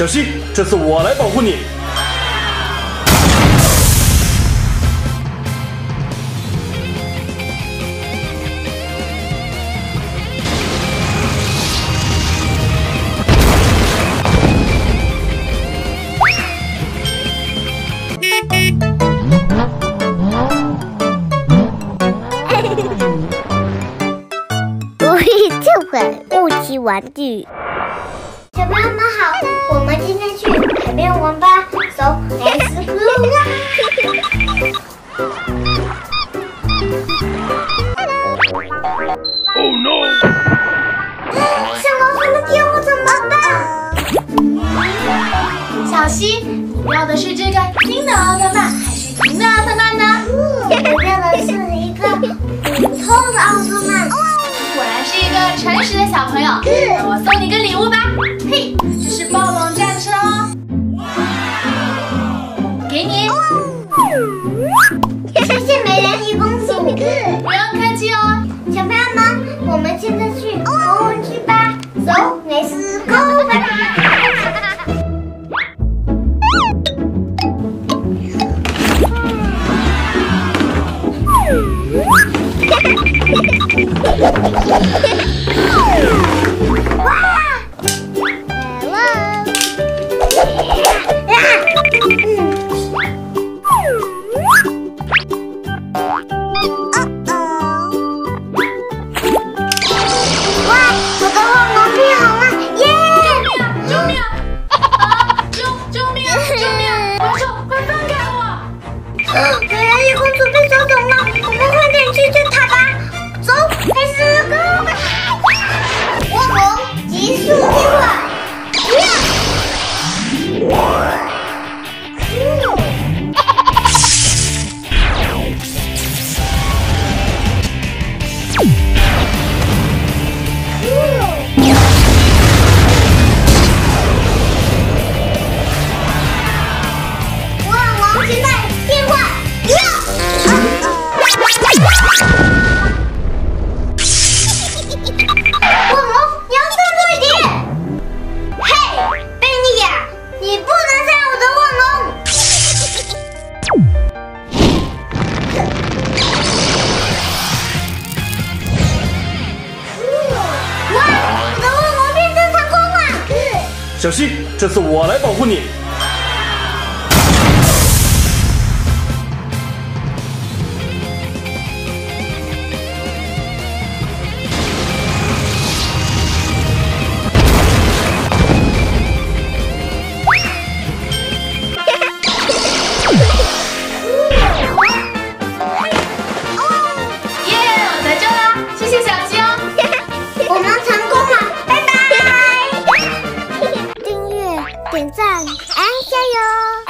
小心，这次我来保护你。我是这款物质玩具。小朋友们好，我们今天去海边玩吧，走，Let's go！Oh no！小老鼠们舔我怎么办？小希，你要的是这个金的奥特诚实的小朋友。那我送你个礼物吧，嘿，这是暴龙战车哦，给你，谢谢美人鱼公主。不用客气哦。小朋友们，我们现在去玩玩具吧，走，Let's go 吧！哇小心，这次我来保护你。点赞、安加油！